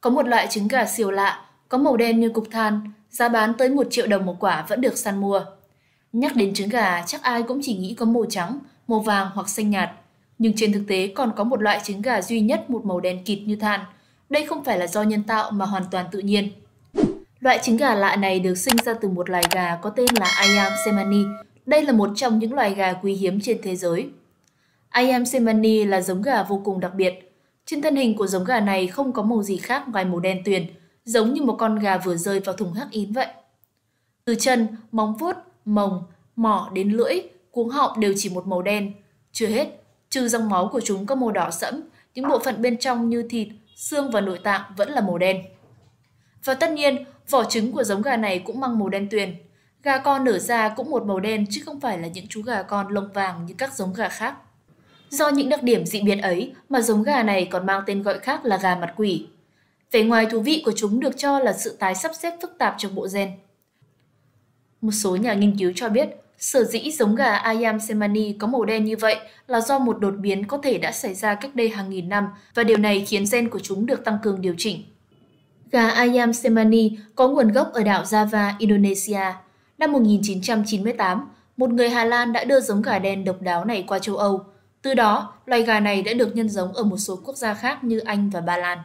Có một loại trứng gà siêu lạ, có màu đen như cục than, giá bán tới 1 triệu đồng một quả vẫn được săn mua. Nhắc đến trứng gà, chắc ai cũng chỉ nghĩ có màu trắng, màu vàng hoặc xanh nhạt. Nhưng trên thực tế còn có một loại trứng gà duy nhất một màu đen kịt như than. Đây không phải là do nhân tạo mà hoàn toàn tự nhiên. Loại trứng gà lạ này được sinh ra từ một loài gà có tên là Ayam semani. Đây là một trong những loài gà quý hiếm trên thế giới. Ayam semani là giống gà vô cùng đặc biệt. Trên thân hình của giống gà này không có màu gì khác ngoài màu đen tuyền, giống như một con gà vừa rơi vào thùng hắc ín vậy. Từ chân, móng vuốt, mồng, mỏ đến lưỡi, cuống họng đều chỉ một màu đen. Chưa hết, trừ dòng máu của chúng có màu đỏ sẫm, những bộ phận bên trong như thịt, xương và nội tạng vẫn là màu đen. Và tất nhiên, vỏ trứng của giống gà này cũng mang màu đen tuyền. Gà con nở ra cũng một màu đen chứ không phải là những chú gà con lông vàng như các giống gà khác. Do những đặc điểm dị biệt ấy mà giống gà này còn mang tên gọi khác là gà mặt quỷ. Vẻ ngoài thú vị của chúng được cho là sự tái sắp xếp phức tạp trong bộ gen. Một số nhà nghiên cứu cho biết, sở dĩ giống gà Ayam Semani có màu đen như vậy là do một đột biến có thể đã xảy ra cách đây hàng nghìn năm và điều này khiến gen của chúng được tăng cường điều chỉnh. Gà Ayam Semani có nguồn gốc ở đảo Java, Indonesia. Năm 1998, một người Hà Lan đã đưa giống gà đen độc đáo này qua châu Âu. Từ đó, loài gà này đã được nhân giống ở một số quốc gia khác như Anh và Ba Lan.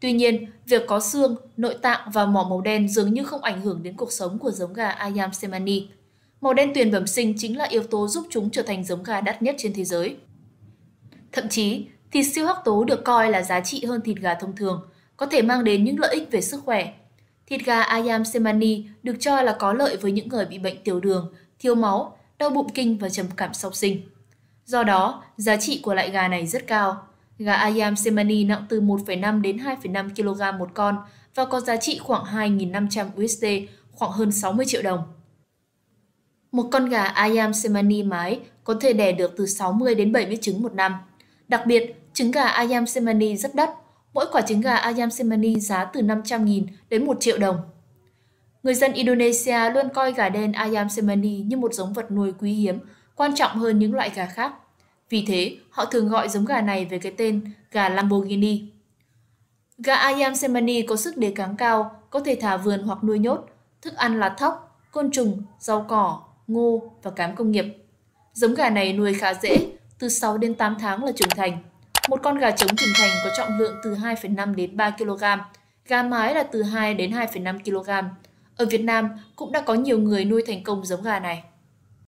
Tuy nhiên, việc có xương, nội tạng và mỏ màu đen dường như không ảnh hưởng đến cuộc sống của giống gà Ayam Semani. Màu đen tuyền bẩm sinh chính là yếu tố giúp chúng trở thành giống gà đắt nhất trên thế giới. Thậm chí, thịt siêu hắc tố được coi là giá trị hơn thịt gà thông thường, có thể mang đến những lợi ích về sức khỏe. Thịt gà Ayam Semani được cho là có lợi với những người bị bệnh tiểu đường, thiếu máu, đau bụng kinh và trầm cảm sau sinh. Do đó, giá trị của loại gà này rất cao. Gà Ayam Semani nặng từ 1,5 đến 2,5 kg một con và có giá trị khoảng 2.500 USD, khoảng hơn 60 triệu đồng. Một con gà Ayam Semani mái có thể đẻ được từ 60 đến 70 trứng một năm. Đặc biệt, trứng gà Ayam Semani rất đắt. Mỗi quả trứng gà Ayam Semani giá từ 500.000 đến 1 triệu đồng. Người dân Indonesia luôn coi gà đen Ayam Semani như một giống vật nuôi quý hiếm, quan trọng hơn những loại gà khác. Vì thế, họ thường gọi giống gà này với cái tên gà Lamborghini. Gà Ayam Semani có sức đề kháng cao, có thể thả vườn hoặc nuôi nhốt, thức ăn là thóc, côn trùng, rau cỏ, ngô và cám công nghiệp. Giống gà này nuôi khá dễ, từ 6 đến 8 tháng là trưởng thành. Một con gà trống trưởng thành có trọng lượng từ 2,5 đến 3 kg, gà mái là từ 2 đến 2,5 kg. Ở Việt Nam cũng đã có nhiều người nuôi thành công giống gà này.